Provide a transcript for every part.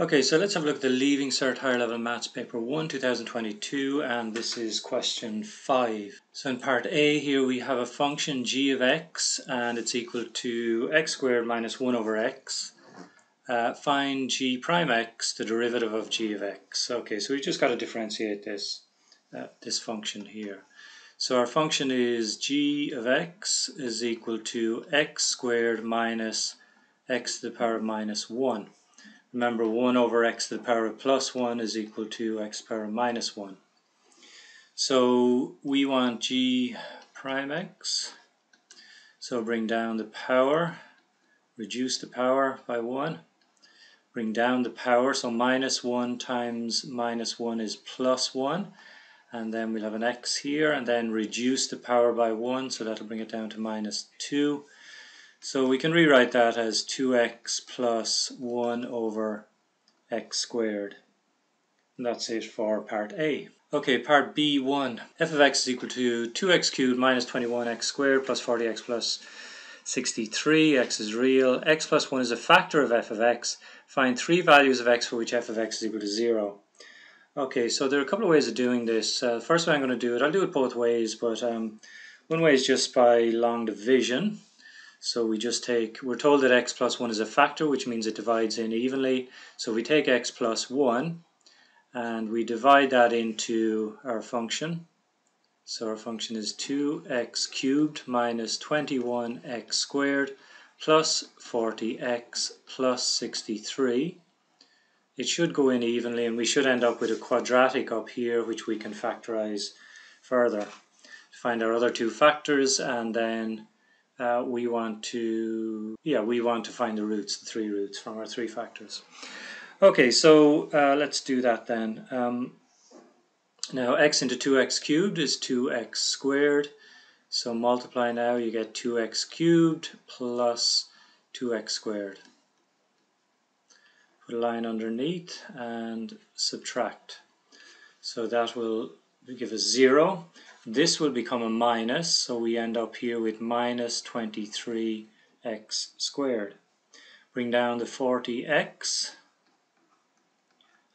Okay, so let's have a look at the Leaving Cert Higher Level Maths Paper 1 2022 and this is question 5. So in part A here we have a function g of x and it's equal to x squared minus 1 over x. Uh, find g prime x, the derivative of g of x. Okay, so we just got to differentiate this, uh, this function here. So our function is g of x is equal to x squared minus x to the power of minus 1. Remember 1 over x to the power of plus 1 is equal to x power minus 1. So we want g prime x. So bring down the power, reduce the power by 1. Bring down the power, so minus 1 times minus 1 is plus 1. And then we'll have an x here, and then reduce the power by 1, so that'll bring it down to minus 2. So we can rewrite that as 2x plus 1 over x squared. And that's it for part A. Okay, part B1. f of x is equal to 2x cubed minus 21x squared plus 40x plus 63. x is real. x plus 1 is a factor of f of x. Find three values of x for which f of x is equal to 0. Okay, so there are a couple of ways of doing this. Uh, first way I'm going to do it, I'll do it both ways, but um, one way is just by long division. So we just take, we're told that x plus 1 is a factor, which means it divides in evenly. So we take x plus 1 and we divide that into our function. So our function is 2x cubed minus 21x squared plus 40x plus 63. It should go in evenly and we should end up with a quadratic up here which we can factorize further. Find our other two factors and then uh, we want to, yeah, we want to find the roots, the three roots from our three factors. Okay, so uh, let's do that then. Um, now x into 2x cubed is 2x squared. So multiply now, you get 2x cubed plus 2x squared. Put a line underneath and subtract. So that will give us 0. This will become a minus, so we end up here with minus 23x squared. Bring down the 40x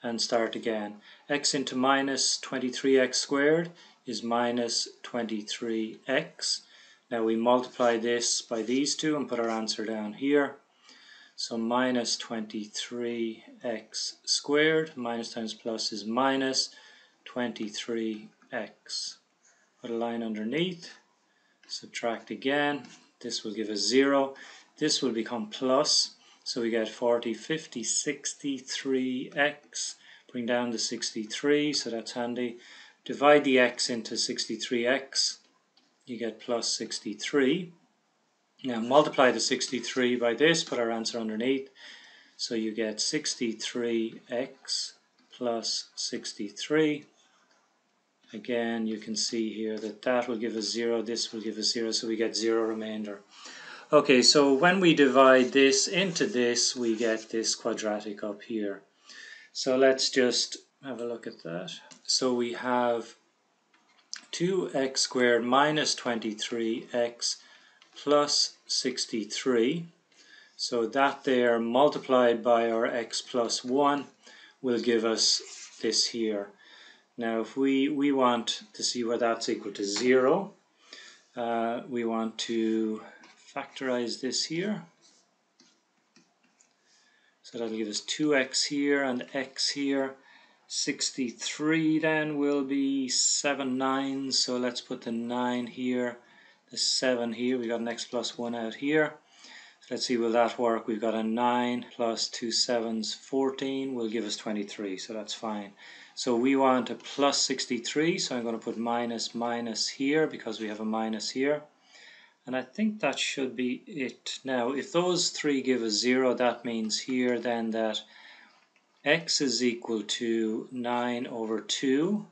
and start again. x into minus 23x squared is minus 23x. Now we multiply this by these two and put our answer down here. So minus 23x squared, minus times plus is minus 23x put a line underneath, subtract again, this will give us 0, this will become plus, so we get 40, 50, 63x, bring down the 63, so that's handy, divide the x into 63x, you get plus 63. Now multiply the 63 by this, put our answer underneath, so you get 63x plus 63 Again, you can see here that that will give us 0, this will give us 0, so we get 0 remainder. Okay, so when we divide this into this, we get this quadratic up here. So let's just have a look at that. So we have 2x squared minus 23x plus 63. So that there multiplied by our x plus 1 will give us this here. Now if we, we want to see where that's equal to 0, uh, we want to factorize this here. So that'll give us 2x here and x here. 63 then will be 7 nines, so let's put the 9 here, the 7 here, we got an x plus 1 out here. Let's see, will that work? We've got a 9 plus 2 sevens, 14 will give us 23, so that's fine. So we want a plus 63, so I'm going to put minus minus here because we have a minus here. And I think that should be it. Now, if those three give us 0, that means here then that x is equal to 9 over 2,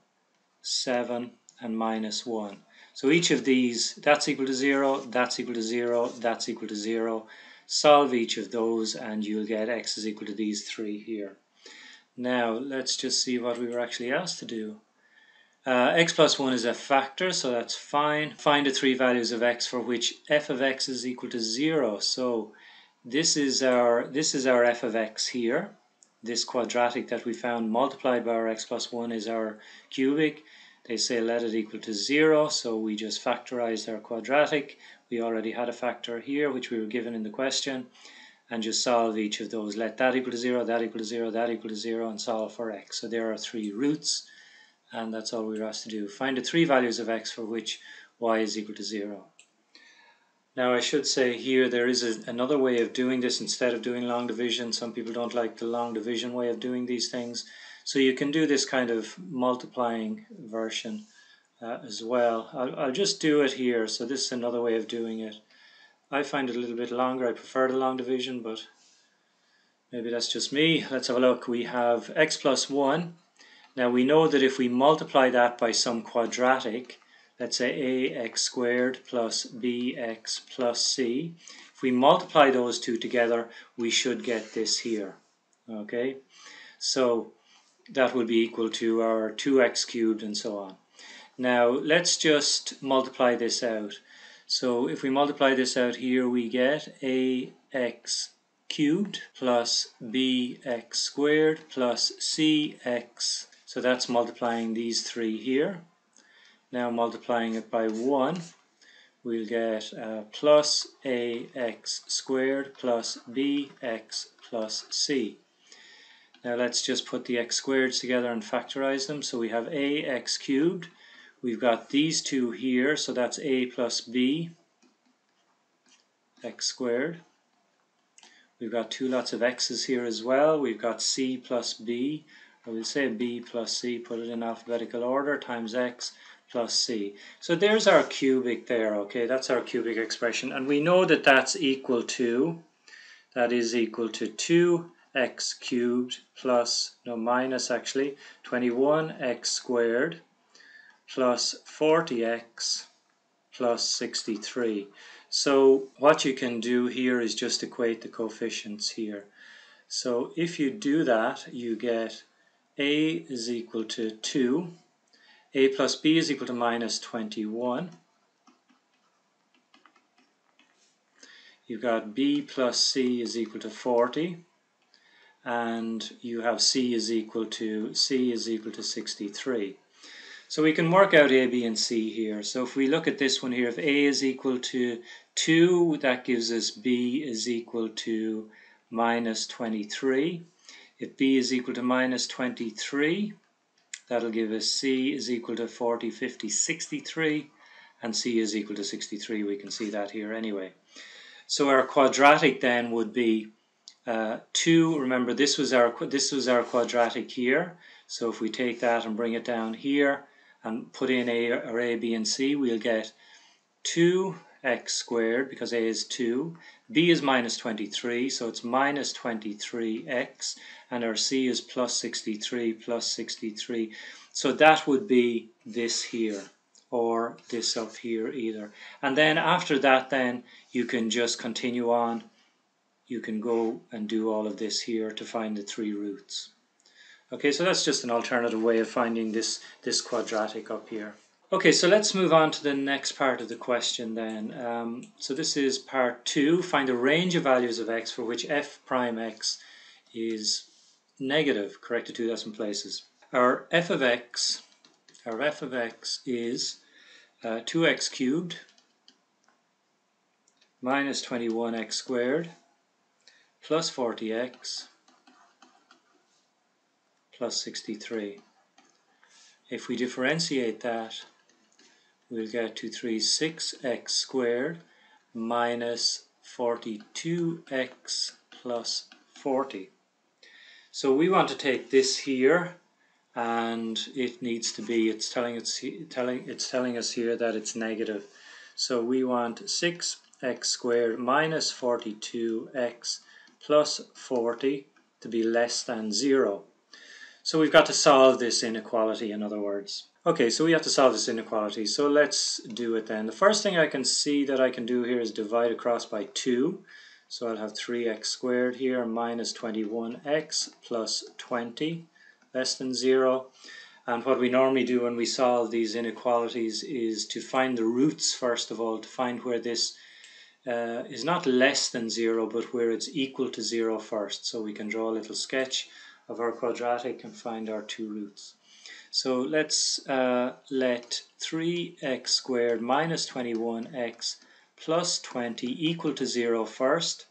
7, and minus 1. So each of these, that's equal to 0, that's equal to 0, that's equal to 0. Solve each of those and you'll get x is equal to these three here. Now let's just see what we were actually asked to do. Uh, x plus 1 is a factor, so that's fine. Find the three values of x for which f of x is equal to 0. So this is our this is our f of x here. this quadratic that we found multiplied by our x plus 1 is our cubic. They say let it equal to 0, so we just factorized our quadratic. We already had a factor here, which we were given in the question, and just solve each of those. Let that equal to 0, that equal to 0, that equal to 0, and solve for x. So there are three roots, and that's all we were asked to do. Find the three values of x for which y is equal to 0. Now I should say here there is a, another way of doing this instead of doing long division. Some people don't like the long division way of doing these things. So you can do this kind of multiplying version uh, as well. I'll, I'll just do it here. So this is another way of doing it. I find it a little bit longer. I prefer the long division, but maybe that's just me. Let's have a look. We have x plus 1. Now we know that if we multiply that by some quadratic, let's say ax squared plus bx plus c. If we multiply those two together, we should get this here. Okay, so that would be equal to our 2x cubed and so on. Now let's just multiply this out. So if we multiply this out here, we get ax cubed plus bx squared plus cx. So that's multiplying these three here. Now multiplying it by 1, we'll get uh, plus ax squared plus bx plus c. Now let's just put the x squareds together and factorize them. So we have ax cubed. We've got these two here, so that's a plus b x squared. We've got two lots of x's here as well. We've got c plus b, or we'll say b plus c, put it in alphabetical order, times x plus c. So there's our cubic there, okay, that's our cubic expression. And we know that that's equal to, that is equal to 2x cubed plus, no, minus actually, 21x squared plus 40x plus 63. So what you can do here is just equate the coefficients here. So if you do that, you get a is equal to 2 a plus b is equal to minus 21. You've got b plus c is equal to 40 and you have c is equal to c is equal to 63. So we can work out a, b and c here. So if we look at this one here, if a is equal to 2, that gives us b is equal to minus 23. If b is equal to minus 23, That'll give us C is equal to 40, 50, 63 and C is equal to 63. We can see that here anyway. So our quadratic then would be uh, 2. Remember this was our this was our quadratic here. So if we take that and bring it down here and put in A or A, B and C, we'll get 2x squared because A is 2. B is minus 23, so it's minus 23x and our C is plus 63 plus 63. So that would be this here or this up here either. And then after that then you can just continue on. You can go and do all of this here to find the three roots. Okay, so that's just an alternative way of finding this, this quadratic up here. Okay, so let's move on to the next part of the question then. Um, so this is part two. Find the range of values of x for which f prime x is negative, corrected two decimal places. Our f of x, our f of x is uh, 2x cubed minus 21x squared plus 40x plus 63. If we differentiate that, we'll get 236x squared minus 42x plus 40. So we want to take this here and it needs to be, it's telling, it's, telling, it's telling us here that it's negative. So we want 6x squared minus 42x plus 40 to be less than 0. So we've got to solve this inequality in other words. Okay, so we have to solve this inequality. So let's do it then. The first thing I can see that I can do here is divide across by 2. So I'll have 3x squared here minus 21x plus 20 less than 0. And what we normally do when we solve these inequalities is to find the roots first of all, to find where this uh, is not less than 0 but where it's equal to 0 first. So we can draw a little sketch of our quadratic and find our two roots. So let's uh, let 3x squared minus 21x plus 20 equal to 0 first.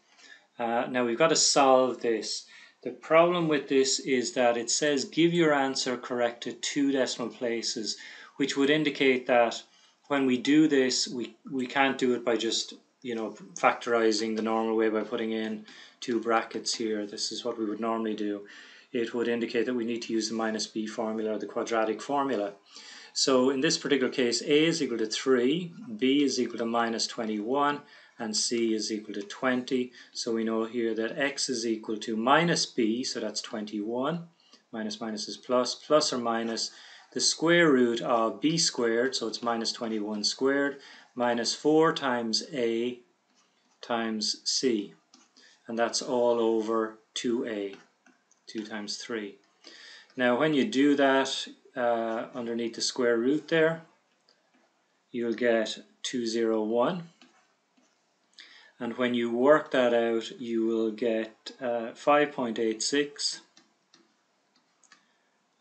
Uh, now we've got to solve this. The problem with this is that it says give your answer correct to two decimal places, which would indicate that when we do this, we, we can't do it by just you know factorizing the normal way by putting in two brackets here. This is what we would normally do it would indicate that we need to use the minus b formula, or the quadratic formula. So in this particular case, a is equal to 3, b is equal to minus 21, and c is equal to 20. So we know here that x is equal to minus b, so that's 21. Minus minus is plus, plus or minus the square root of b squared, so it's minus 21 squared, minus 4 times a times c. And that's all over 2a. 2 times 3. Now when you do that uh, underneath the square root there, you'll get 201. And when you work that out, you will get uh, 5.86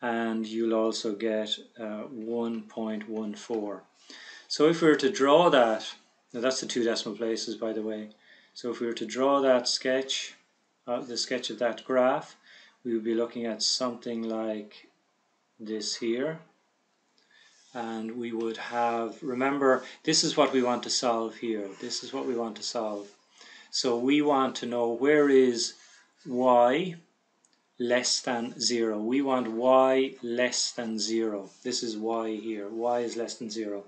and you'll also get uh, 1.14. So if we were to draw that, now that's the two decimal places by the way, so if we were to draw that sketch, uh, the sketch of that graph, we will be looking at something like this here. And we would have remember this is what we want to solve here. This is what we want to solve. So we want to know where is y less than 0 we want y less than 0 this is y here. Y is less than 0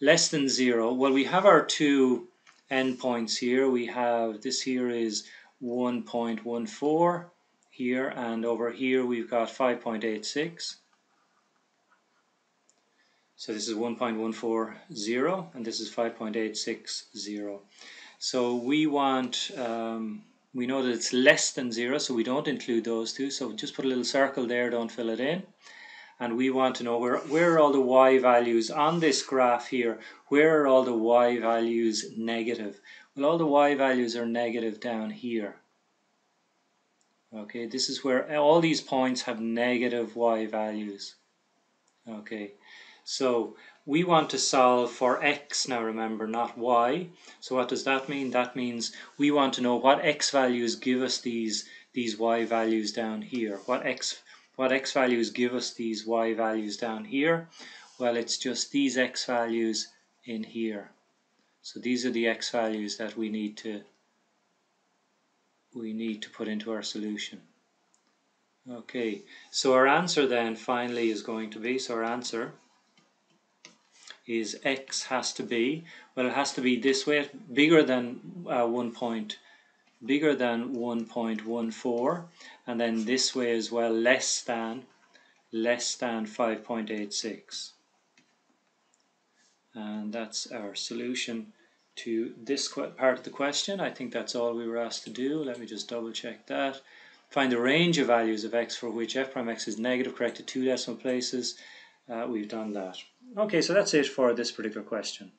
less than 0 well we have our two endpoints here. We have this here is 1.14 here and over here we've got 5.86 so this is 1.140 and this is 5.860 so we want um, we know that it's less than zero so we don't include those two so just put a little circle there don't fill it in. And we want to know where where are all the y values on this graph here? Where are all the y values negative? Well all the y values are negative down here Okay, this is where all these points have negative y values. Okay, so we want to solve for x now, remember, not y. So what does that mean? That means we want to know what x values give us these these y values down here. What x what x values give us these y values down here? Well, it's just these x values in here. So these are the x values that we need to we need to put into our solution. Okay, so our answer then finally is going to be, so our answer is x has to be, well it has to be this way, bigger than uh, 1 point, bigger than 1.14 and then this way as well less than, less than 5.86 and that's our solution to this part of the question. I think that's all we were asked to do. Let me just double check that. Find the range of values of x for which f prime x is negative, correct to two decimal places. Uh, we've done that. Okay, so that's it for this particular question.